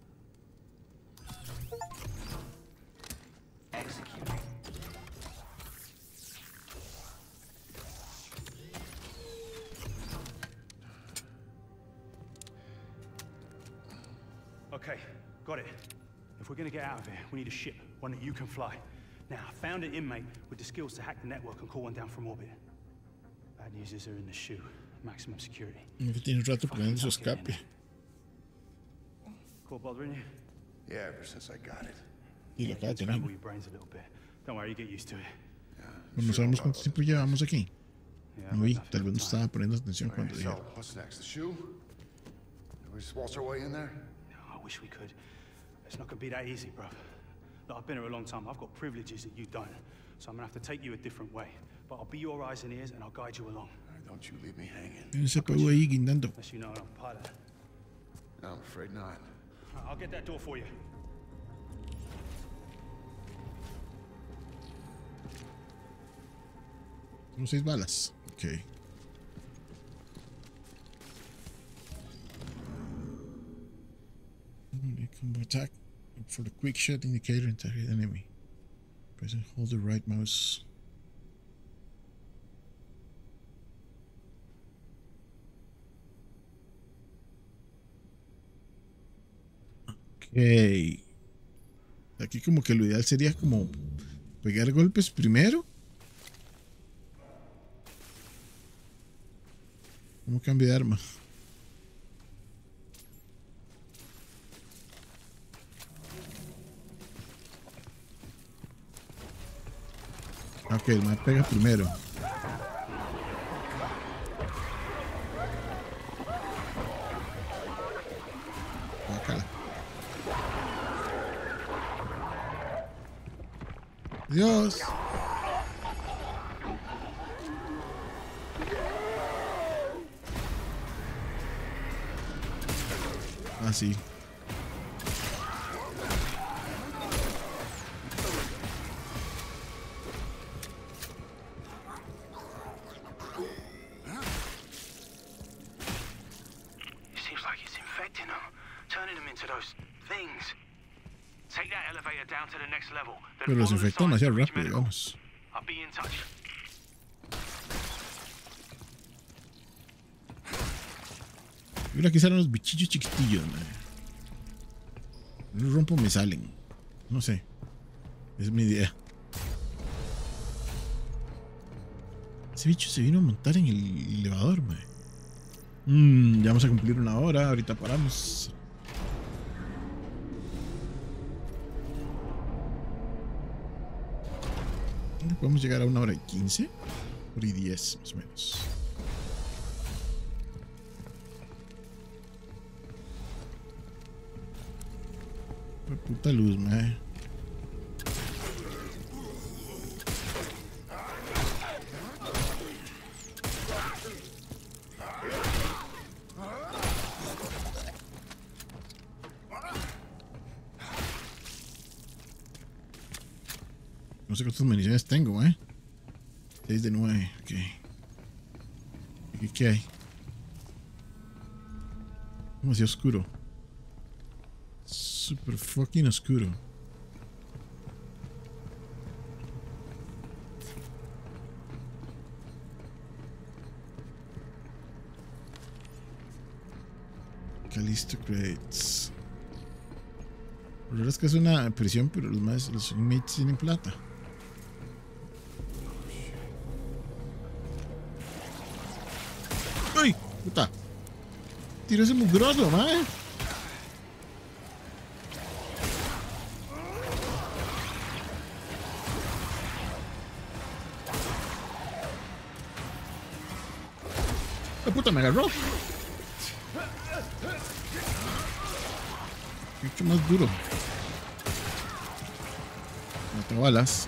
Okay, got it. If we're gonna get out of here, we need a ship, one that you can fly. Now, I found an inmate with the skills to hack the network and call one down from orbit. Bad news is they're in the shoe. Maximum security. Tiene rato planeando su escape. Cool bothering you? Yeah, ever since I got it. Y lo acaba de tener. Scramble your brains a little bit. Don't worry, you get used to it. Pues no sabemos cuánto tiempo llevamos aquí. Yeah, No vi, tal vez no estaba poniendo atención Okay, cuando so, dijeron. what's next? The shoe? We just waltz our way in there? I wish we could. It's not gonna be that easy, bruv. Look, I've been here a long time. I've got privileges that you don't. So I'm gonna have to take you a different way. But I'll be your eyes and ears and I'll guide you along. All right, don't you leave me hanging. Hay un CPU ahí guindando. Unless you know I'm a pilot. No, I'm afraid not. I'll get that door for you. Son seis balas. Ok. Mm, Combo attack for the quick shot indicator and target enemy. Press and hold the right mouse. Aquí como que lo ideal sería como pegar golpes primero. ¿Cómo cambio de arma? Ok, el man pega primero. Dios. Ah, los signs demasiado rápido, digamos. Mira, aquí salen los bichillos chiquitillos, man. Los rompo, me salen. No sé. Es mi idea. Ese bicho se vino a montar en el elevador, man. Mmm, ya vamos a cumplir una hora. Ahorita paramos. Podemos llegar a una hora y quince? Hora y diez, más o menos. Puta luz, mae. Demasiado oscuro. Super fucking oscuro. Callisto Crates. Lo es que es una prisión, pero los más los inmates tienen plata. ¡Uy! ¡Puta! Tiro ese mugroso, mae. ¡La puta me agarró! Mucho más duro. Tengo balas.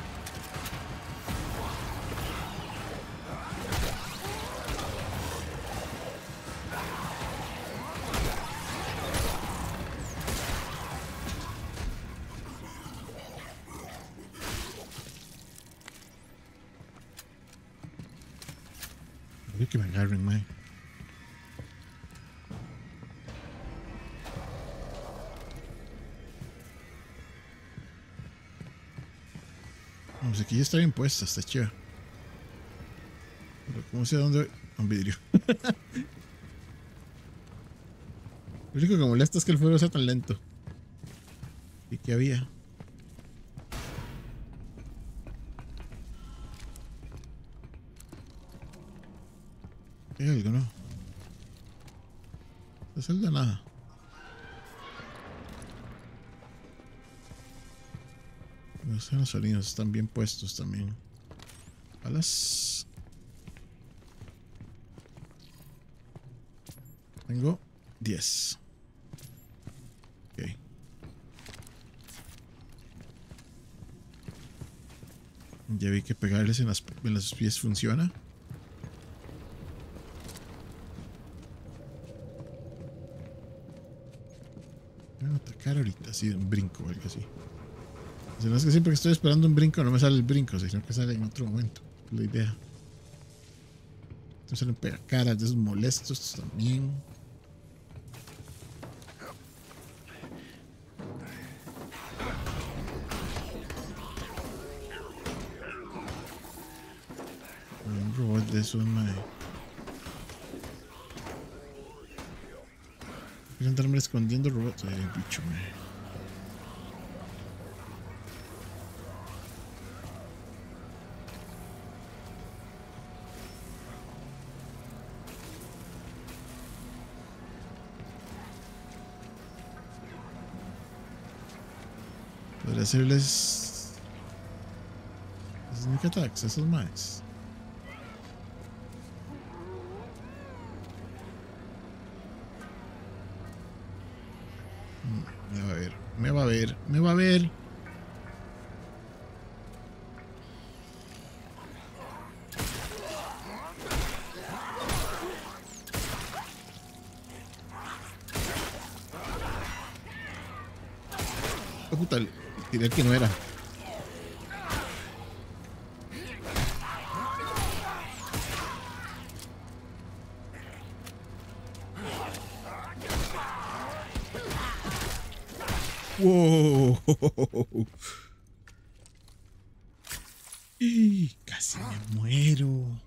Está bien puesta, está chida. Pero ¿cómo sé dónde? Un vidrio. Lo único que molesta es que el fuego sea tan lento. ¿Y qué había? Los sonidos están bien puestos también. Alas. Tengo 10. Ok. Ya vi que pegarles en las, en los pies funciona. Voy a atacar ahorita, así un brinco algo así. Si no es que siempre que estoy esperando un brinco no me sale el brinco, sino que sale en otro momento. La idea. Entonces salen pegacaras de esos molestos también. Un robot de esos. Voy a andarme escondiendo robots. Ay, bicho, mae. Hacerles. Sneak attacks, esos más. Me va a ver, me va a ver, me va a ver. Oh, puta, tiré el que no era. Wow. Y casi me muero.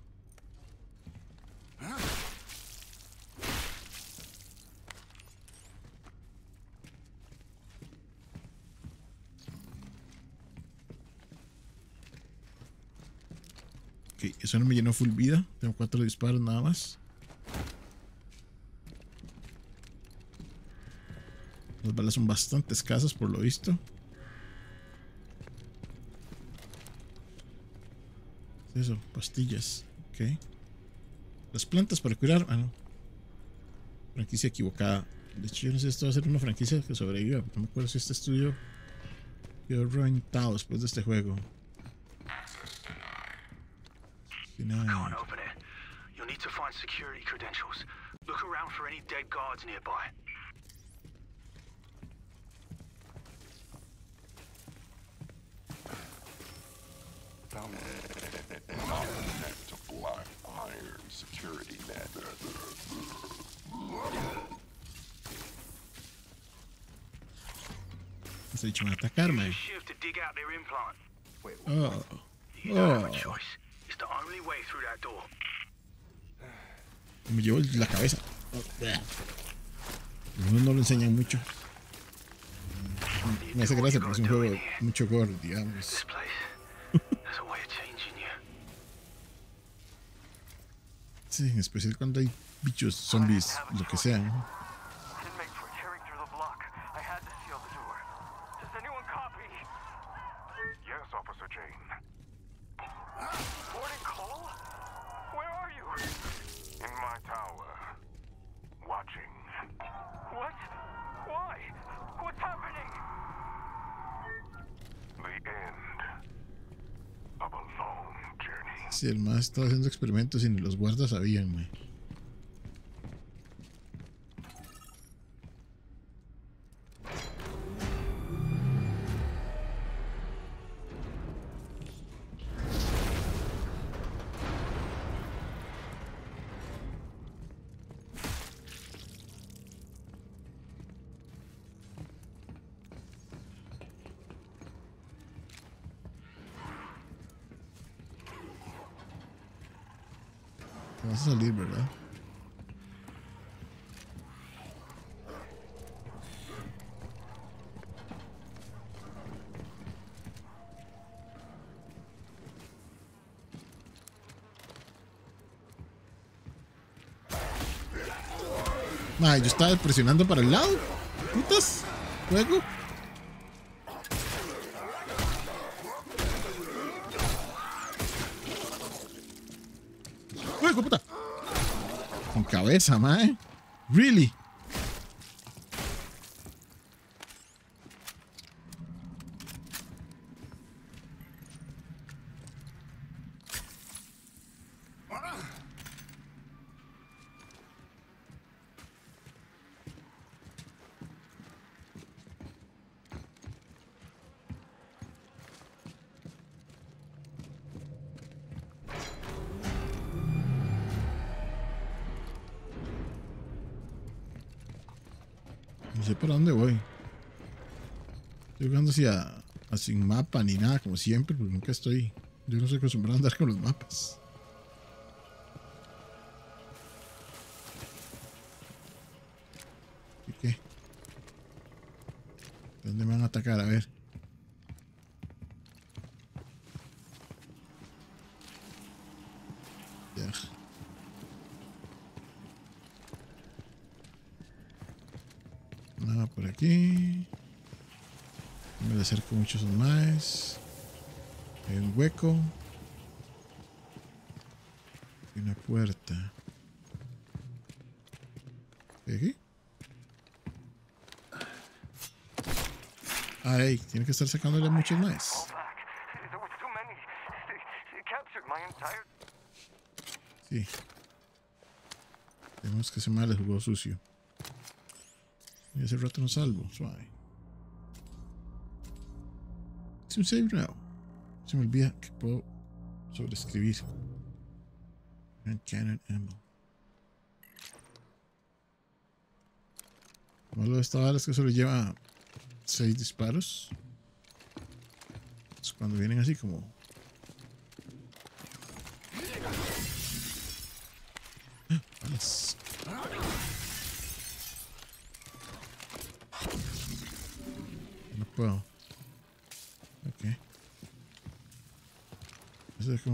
Ok, eso no me llenó full vida. Tengo cuatro disparos nada más. Las balas son bastante escasas por lo visto. ¿Qué es Eso, pastillas. Ok. Las plantas para curar. Ah, no. Franquicia equivocada. De hecho, yo no sé si esto va a ser una franquicia que sobreviva. No me acuerdo si este estudio quedó reventado después de este juego. Denied. Can't open it. You'll need to find security credentials. Look around for any dead guards nearby. Found net to black iron security net. Ese bicho me va a atacar, man. Shiv to dig out their implant. Oh. You don't have a Oh. choice. Me llevo la cabeza. Algunos no lo enseñan mucho. Me hace gracia porque es un juego mucho gore, digamos. Sí, en especial cuando hay bichos, zombies, lo que sean. I estaba haciendo experimentos y ni los guardas sabían, man. Ay, yo estaba presionando para el lado. Putas. Juego. Juego, puta. Con cabeza, mae. Really. Sé para dónde voy. Estoy jugando así a, sin mapa ni nada, como siempre, porque nunca estoy. Yo no estoy acostumbrado a andar con los mapas. ¿Y qué? ¿Dónde me van a atacar? A ver. Ya. Nada por aquí. Me le acerco muchos más. Hay un hueco. Y una puerta. ¿Y aquí? Ay, tiene que estar sacándole muchos más. Sí. Vemos que ese mal le jugó sucio. Y hace rato no salvo, suave. Un save now. Se me olvida que puedo sobreescribir. Grand Cannon Ammo. Lo malo de esta bala es que solo lleva 6 disparos. Es cuando vienen así como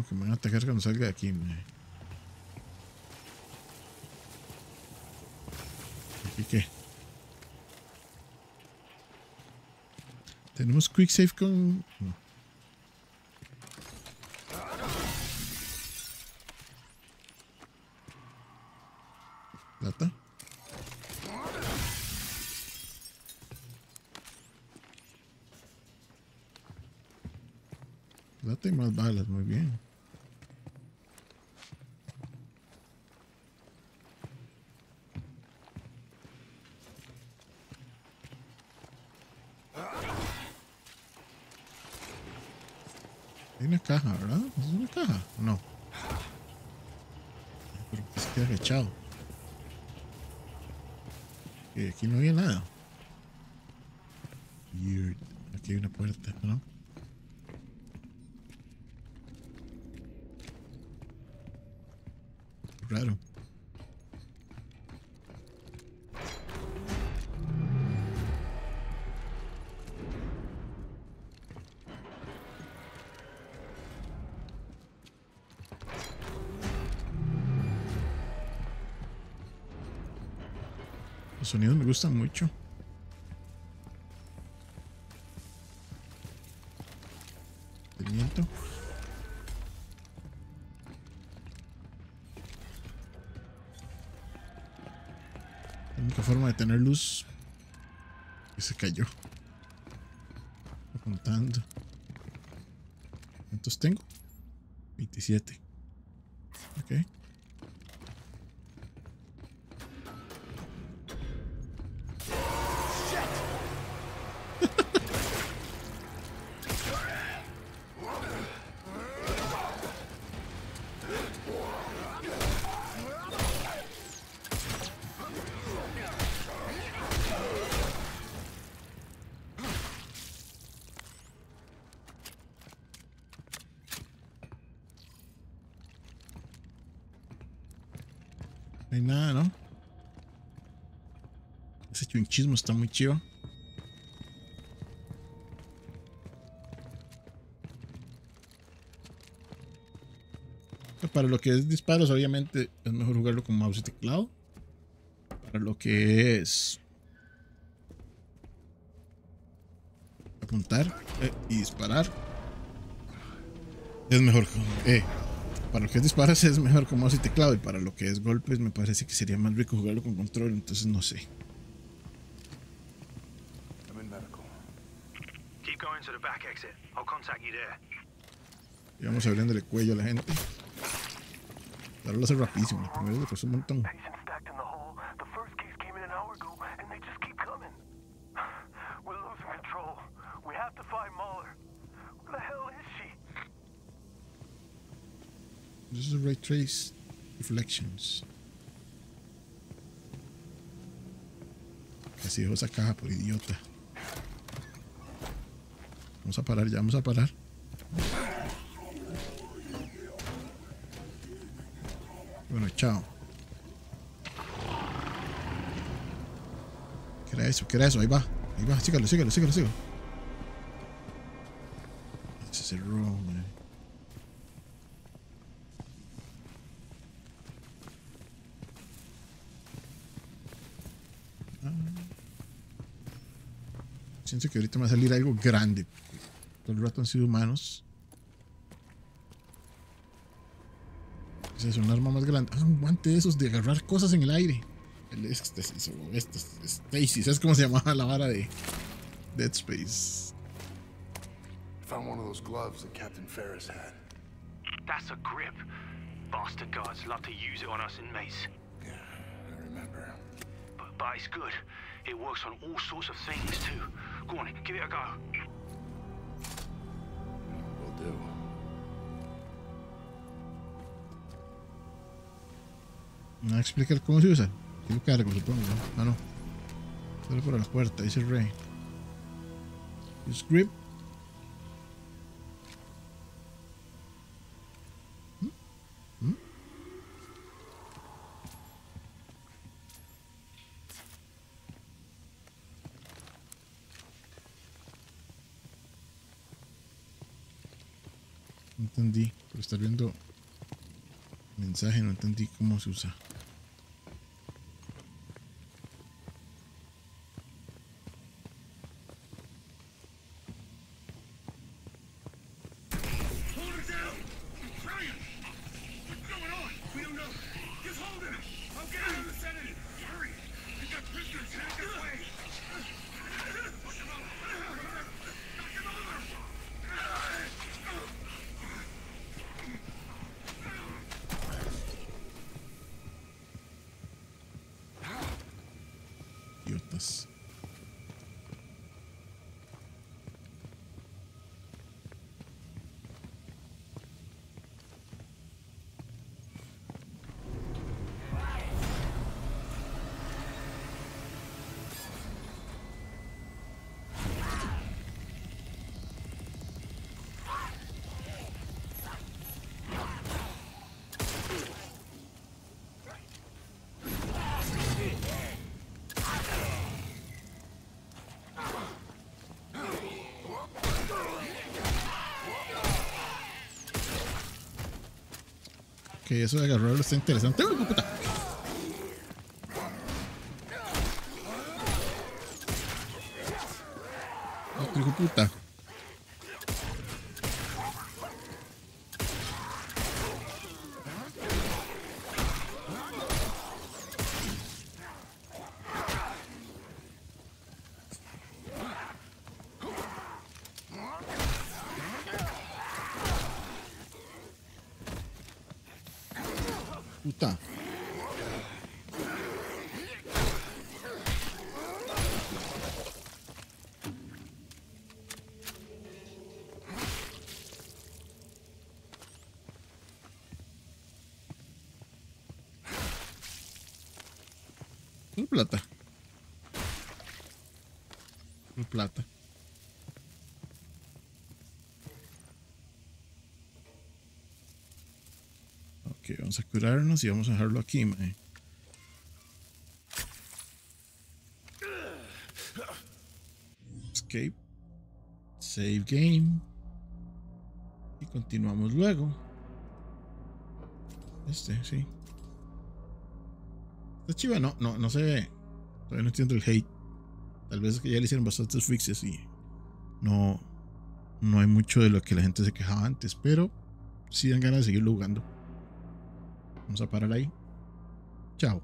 que me van a atacar cuando salga de aquí. ¿Aquí qué? Tenemos quick save con. no. Plata. Plata y más balas, muy bien. Una caja, ¿verdad? ¿Es una caja? ¿O no? Pero que se queda agachado. Y aquí no había nada. Aquí hay una puerta, ¿no? Gustan mucho. La única forma de tener luz que se cayó. Apuntando. ¿Cuántos tengo? 27. Ok. No hay nada, ¿no? Está muy chido. Para lo que es disparos, obviamente es mejor jugarlo con mouse y teclado. Para lo que es apuntar eh, y disparar, es mejor. Eh, para lo que es disparos es mejor con mouse y teclado. Y para lo que es golpes, me parece que sería más rico jugarlo con control. Entonces no sé. I'm in medical. Keep going to the back exit. I'll contact you there. Y vamos abriéndole cuello a la gente. Ahora lo hace rapidísimo. La primera le un montón. This is Ray Trace Reflections. Casi dejó esa caja por idiota. Vamos a parar, ya vamos a parar. Bueno, chao. ¿Qué era eso? ¿Qué era eso? Ahí va. Ahí va. Sígalo, sígalo, sígalo, sígalo. Se cerró, man. Siento que ahorita me va a salir algo grande. Todo el rato han sido humanos. Ese es un arma más grande. Ah, un guante de esos de agarrar cosas en el aire. El o este, Stacy. ¿Sabes cómo se llamaba la vara de Dead Space? Found one of those gloves that Captain Ferris had. That's a grip. Bastard guards love to use it on us inmates. I remember. But, but it's good. It works on all sorts of things, too. Go on, give it a go. ¿Me va a explicar cómo se usa? Yo lo cargo, supongo. Ah, no. Solo por la puerta, dice Ray. Use grip. ¿Mm? ¿Mm? No entendí. Por estar viendo mensaje, no entendí cómo se usa. Yes. Ok, eso de agarrarlo está interesante. ¡Uy, puta! Otro hijo. Puta. Full plata. Plata. Ok, vamos a curarnos y vamos a dejarlo aquí. Escape. Save game. Y continuamos luego. Este, sí. Está chiva, no, no, no se ve. Todavía no entiendo el hate. Tal vez es que ya le hicieron bastantes fixes y no, no hay mucho de lo que la gente se quejaba antes, pero sí dan ganas de seguirlo jugando. Vamos a parar ahí. Chao.